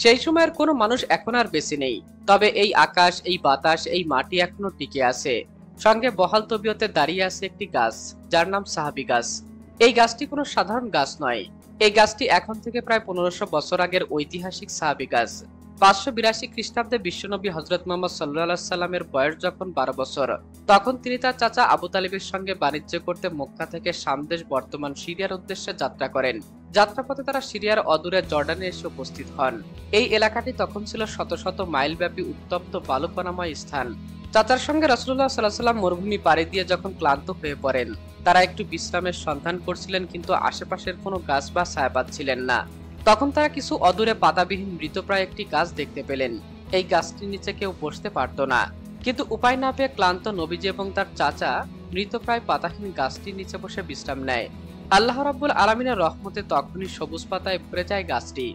সেই সময়ের কোনো মানুষ এখন আর বেশি নেই। তবে এই আকাশ, এই বাতাস, এই মাটি এখনও টিকে আছে। সঙ্গে বহাল তবিয়তে দাঁড়িয়ে আছে একটি গাছ, যার নাম সাহাবি গাছ। এই গাছটি কোনো সাধারণ গাছ নয়। এই গাছটি এখন থেকে প্রায় পনেরোশো বছর আগের ঐতিহাসিক সাহাবি গাছ। পাঁচশো বিরাশি খ্রিস্টাব্দে বিশ্বনবী হজরত মোহাম্মদ সাল্লাহ সাল্লামের বয়স যখন বারো বছর, তখন তিনি তার চাচা আবু তালিবের সঙ্গে বাণিজ্য করতে মক্কা থেকে সামদেশ বর্তমান সিরিয়ার উদ্দেশ্যে যাত্রা করেন। যাত্রাপথে তারা সিরিয়ার অদূরে জর্ডানে এসে উপস্থিত হন। এই এলাকাটি তখন ছিল শত শত মাইল ব্যাপী উত্তপ্ত বালুকণাময় স্থান। চাচার সঙ্গে রসুল্লাহ সাল্লাহ সাল্লাম মরুভূমি পাড়ি দিয়ে যখন ক্লান্ত হয়ে পড়েন, তারা একটু বিশ্রামের সন্ধান করছিলেন কিন্তু আশেপাশের কোনো গাছ বা ছায়া পাচ্ছিলেন না। তখন তারা কিছু অদূরে পাতাবিহীন মৃতপ্রায় একটি গাছ দেখতে পেলেন। এই গাছটির নিচে কেউ বসতে পারত না। কিন্তু উপায় না পেয়ে ক্লান্ত নবীজি এবং তার চাচা মৃতপ্রায় পাতাহীন গাছটির নিচে বসে বিশ্রাম নেয়। আল্লাহ রাব্বুল আলমিনের রহমতে তখনই সবুজ পাতায় ভরে যায় গাছটি।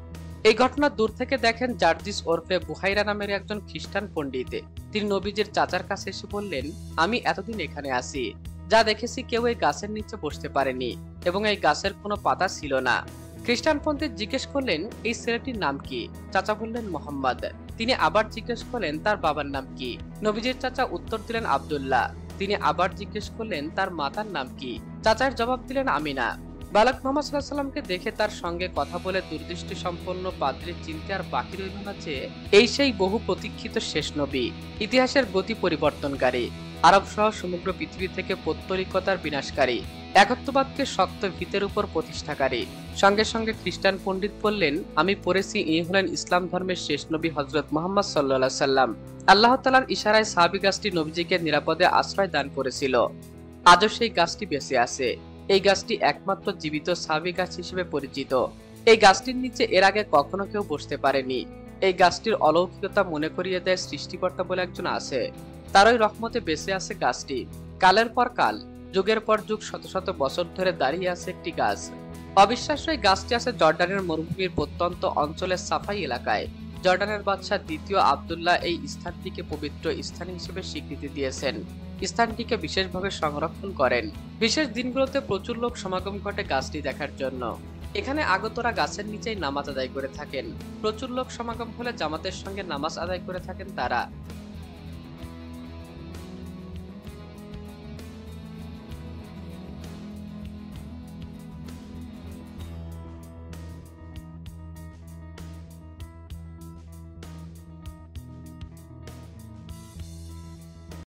এই ঘটনা দূর থেকে দেখেন জার্জিস ওরফে বুহাইরা নামের একজন খ্রিস্টান পণ্ডিত। তিনি নবীজির চাচার কাছে এসে বললেন, আমি এতদিন এখানে আছি। যা দেখেছি কেউ এই গাছের নিচে বসতে পারেনি এবং এই গাছের কোনো পাতা ছিল না। খ্রিস্টান পন্ডিত জিজ্ঞেস করলেন, এই ছেলেটির নাম কি? চাচা বললেন, মোহাম্মদ। তিনি আবার জিজ্ঞেস করলেন, তার বাবার নাম কি? নবীজির চাচা উত্তর দিলেন, আবদুল্লাহ। তিনি আবার জিজ্ঞেস করলেন, তার মাতার নাম কি? চাচার জবাব দিলেন, আমিনা। বালক মোহাম্মদ সাল্লাহ সাল্লামকে দেখে তার সঙ্গে কথা বলে দুর্দৃষ্টি সম্পন্ন পাদ্রির চিন্তা আর বাকি রইল না যে, এই সেই বহু প্রতীক্ষিত শেষ নবী, ইতিহাসের গতি পরিবর্তনকারী আরব সহ সমগ্র পৃথিবী থেকে পৌত্তলিকতার বিনাশকারী। একত্ববাদকে শক্ত ভিতের উপর প্রতিষ্ঠাকারী। সঙ্গে সঙ্গে খ্রিস্টান পণ্ডিত বললেন, আমি পড়েছি ইনি হলেন ইসলাম ধর্মের শেষ নবী হজরত মোহাম্মদ সাল্লা সাল্লাম আল্লাহ তালার ইশারায় সাহাবি গাছটি নবীজিকে নিরাপদে আশ্রয় দান করেছিল। আজও সেই গাছটি বেঁচে আছে। এই গাছটি একমাত্র জীবিত সাহাবি গাছ হিসেবে পরিচিত। এই গাছটির নিচে এর আগে কখনো কেউ বসতে পারেনি। এই গাছটির অলৌকিকতা মনে করিয়ে দেয় সৃষ্টিকর্তা বলে একজন আছে। তারই রকমতে বেঁচে আছে গাছটি। কালের পর কাল যুগের পর যুগ শত শত বছর ধরে দাঁড়িয়ে আছে একটি গাছ। অবিশ্বাস্য এই গাছটি আছে জর্ডানের মরুভূমির প্রত্যন্ত অঞ্চলের সাফাই এলাকায়। জর্ডানের বাদশাহ দ্বিতীয় আবদুল্লাহ এই স্থানটিকে পবিত্র স্থান হিসেবে স্বীকৃতি দিয়েছেন। স্থানটিকে বিশেষভাবে সংরক্ষণ করেন। বিশেষ দিনগুলোতে প্রচুর লোক সমাগম ঘটে গাছটি দেখার জন্য। এখানে আগতরা গাছের নিচেই নামাজ আদায় করে থাকেন। প্রচুর লোক সমাগম হলে জামাতের সঙ্গে নামাজ আদায় করে থাকেন তারা।